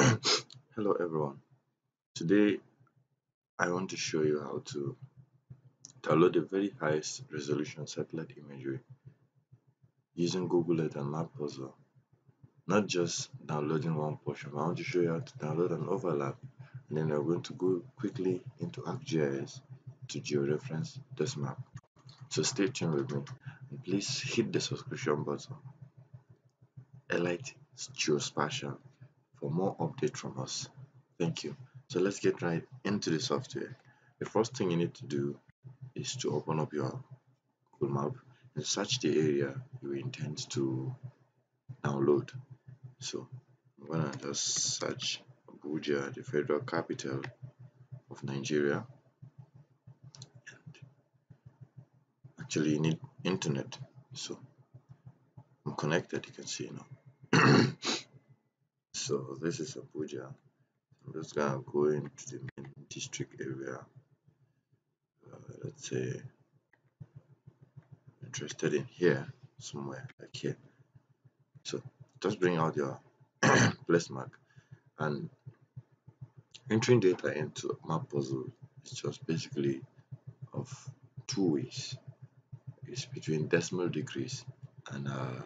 Hello everyone. Today I want to show you how to download the very highest resolution satellite imagery using Google Earth and Map Puzzle. Not just downloading one portion, I want to show you how to download an overlap and then we're going to go quickly into ArcGIS to georeference this map. So stay tuned with me and please hit the subscription button. Elite Geospatial for more update from us. Thank you. So let's get right into the software. The first thing you need to do is to open up your Google Map and search the area you intend to download. So I'm gonna just search Abuja, the federal capital of Nigeria. And actually you need internet. So I'm connected, you can see now. so this is Abuja. I'm just gonna go into the main district area. Uh, let's say interested in here somewhere like here. So just bring out your place mark and entering data into map puzzle is just basically of two ways. It's between decimal degrees and uh,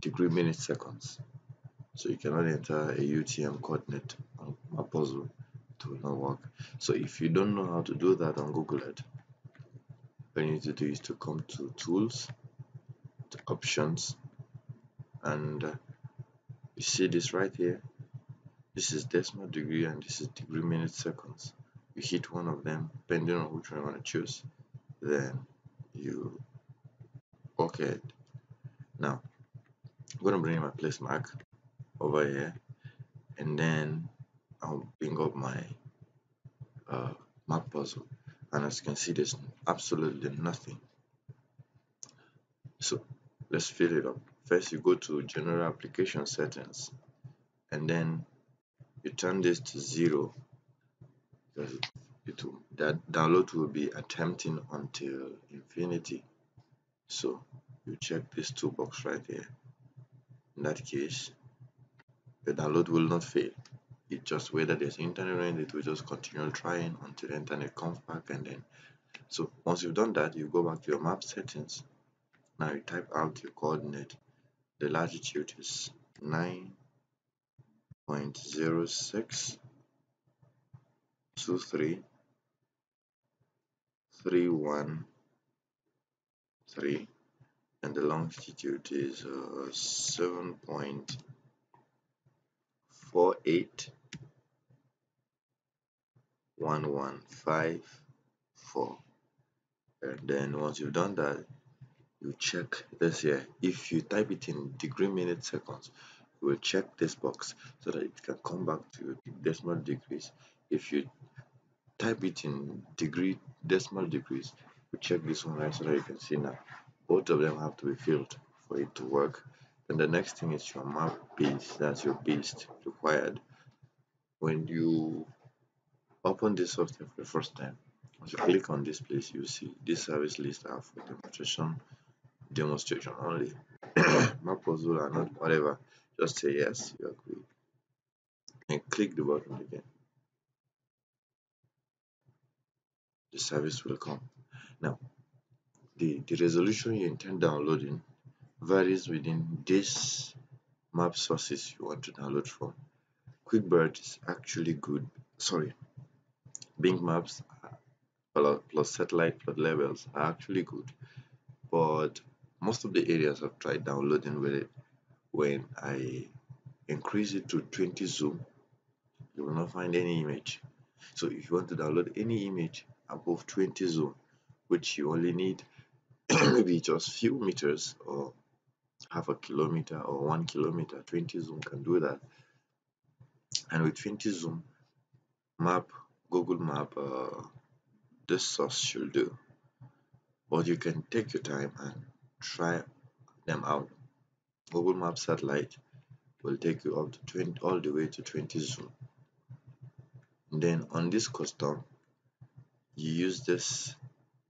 degree minutes seconds so you cannot enter a UTM coordinate. On a puzzle it. Will not work. So if you don't know how to do that on Google Earth what you need to do is to come to tools to options and uh, you see this right here? This is decimal degree and this is degree minutes seconds. You hit one of them depending on which one you want to choose then you okay. Now I'm going to bring my place mark over here. And then I'll bring up my uh, map puzzle. And as you can see there's absolutely nothing. So let's fill it up. First you go to general application settings. And then you turn this to zero. It will, that download will be attempting until infinity. So you check this toolbox right here. In that case the download will not fail. It just whether there's internet it will just continue trying until the internet comes back and then so once you've done that you go back to your map settings. Now you type out your coordinate. The latitude is 9.06 23 313 and the longitude is uh, 7 four eight one one five four. And then once you've done that you check this here. If you type it in degree minutes seconds you will check this box so that it can come back to decimal degrees. If you type it in degree decimal degrees you check this one right so that you can see now. Both of them have to be filled for it to work then the next thing is your map base that's your base required. When you open this software for the first time once you click on this place you see this service list are for demonstration demonstration only. Map puzzle or not whatever just say yes you agree and click the button again. The service will come. Now the the resolution you intend downloading varies within this map sources you want to download from. QuickBird is actually good. Sorry, Bing Maps uh, plus satellite plus levels are actually good, but most of the areas I've tried downloading with it, when I increase it to 20 zoom, you will not find any image. So if you want to download any image above 20 zoom, which you only need maybe just few meters or half a kilometer or one kilometer 20 zoom can do that. And with 20 zoom map google map uh, this source should do. But you can take your time and try them out. Google map satellite will take you up to 20 all the way to 20 zoom. And then on this custom you use this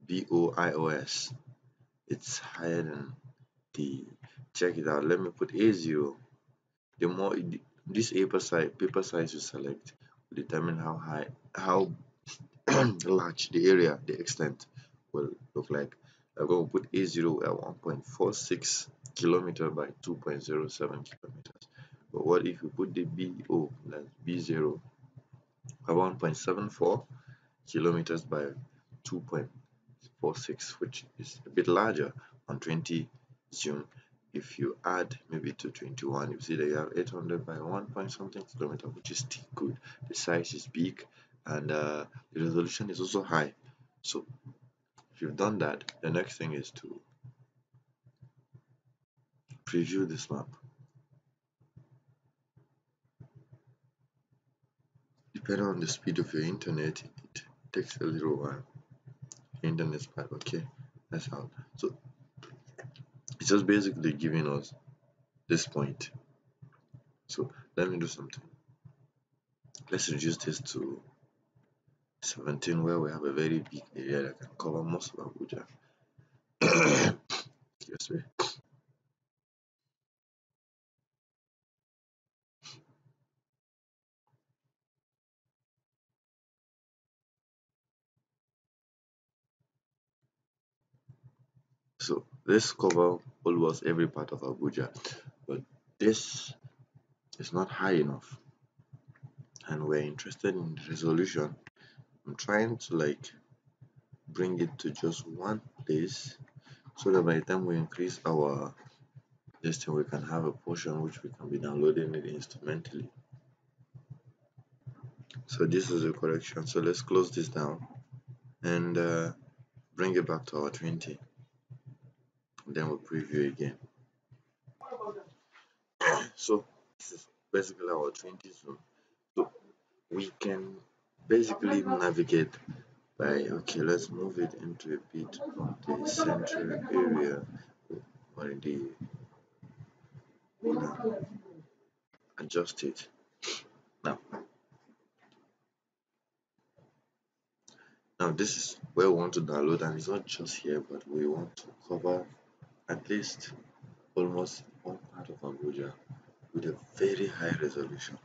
BOIOS it's higher than the check it out. Let me put a0 the more this paper size paper size you select will determine how high how large the area the extent will look like. I'm going to put a0 at 1.46 kilometer by 2.07 kilometers. But what if you put the bo that's b0 at 1.74 kilometers by 2.46 which is a bit larger on 20 zoom if you add maybe to 21 you see that you have 800 by 1 point something kilometer which is still good. The size is big and uh, the resolution is also high. So if you've done that the next thing is to preview this map. Depending on the speed of your internet it takes a little while. Internet speed okay? That's how so it's just basically giving us this point. So let me do something. Let's reduce this to 17 where we have a very big area that can cover most of Abuja. Yes me so let's cover almost every part of Abuja but this is not high enough. And we're interested in resolution. I'm trying to like bring it to just one place so that by the time we increase our this we can have a portion which we can be downloading it instrumentally. So this is a correction. So let's close this down and uh, bring it back to our 20 then we'll preview again. So this is basically our 20 zone so we can basically navigate by okay let's move it into a bit of the central area or the adjust it. Now now this is where we want to download and it's not just here but we want to cover at least almost one part of Abuja with a very high resolution.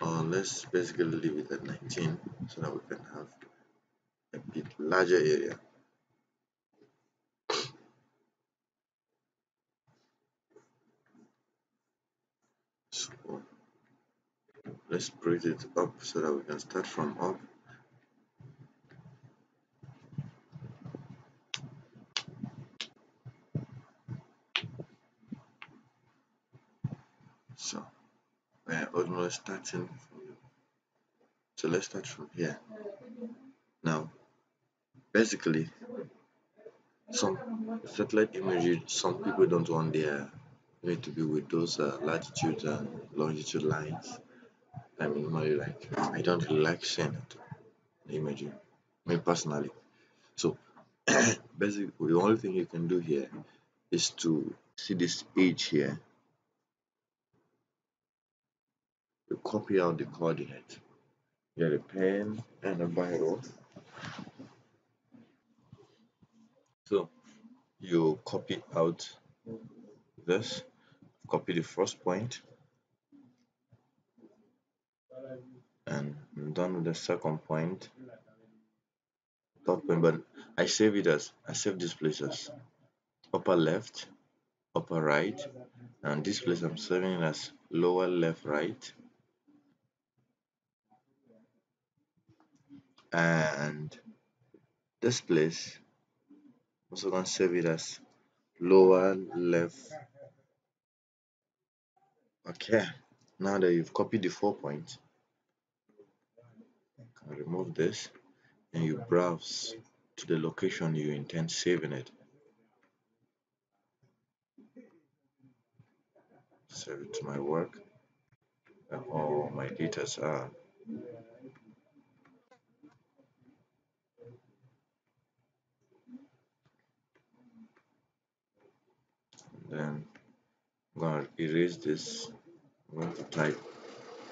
Uh, let's basically leave it at 19 so that we can have a bit larger area. So let's bring it up so that we can start from up so almost starting from so let's start from here. Now basically some satellite imagery some people don't want their image to be with those uh, latitude and longitude lines. I mean normally like I don't really like seeing it imagery me personally. So basically the only thing you can do here is to see this page here you copy out the coordinate. You get a pen and a biro so you copy out this. Copy the first point. And I'm done with the second point. third point but I save it as I save this place as upper left upper right. And this place I'm saving as lower left right and this place also going to save it as lower left. Okay now that you've copied the four points remove this and you browse to the location you intend saving it. Save it to my work. Where all my data are then I'm going to erase this. I'm going to type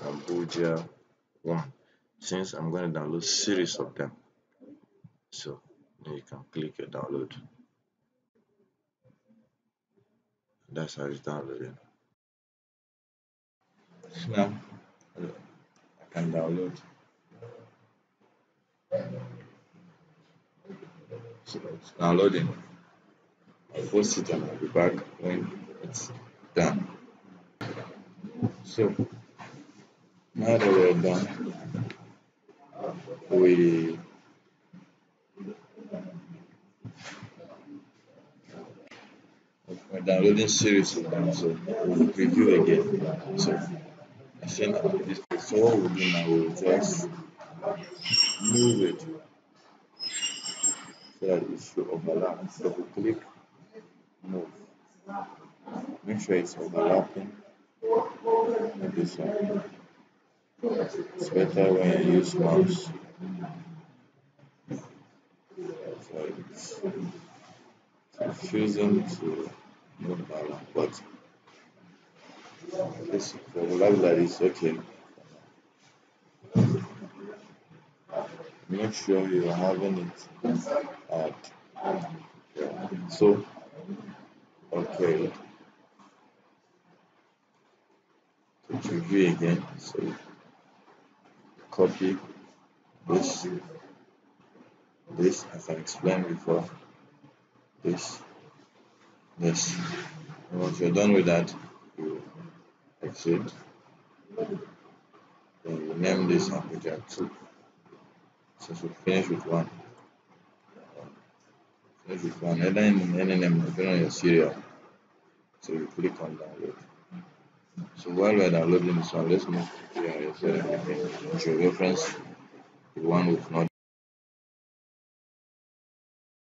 Abuja 1 since I'm going to download series of them. So you can click a download. That's how it's downloading. Now I can download. So it's downloading I'll post it and I'll be back when it's done. So now that we're done uh, we we're downloading series of them so we'll review again. So I think this what we'll do now we'll just move it. So that it should overlap so we click move make sure it's overlapping? With this one. It's better when you use mouse. So it's confusing to move around but this that is okay. Make sure you are having it at yeah. so okay. To review again so copy this this as I explained before this this. And once you're done with that you exit. Then you name this Abuja 2 since we finish with one. Finish with one. Either in any name depending on your serial so you click on download so while we're downloading this one let's move to your serial again to reference the one we've not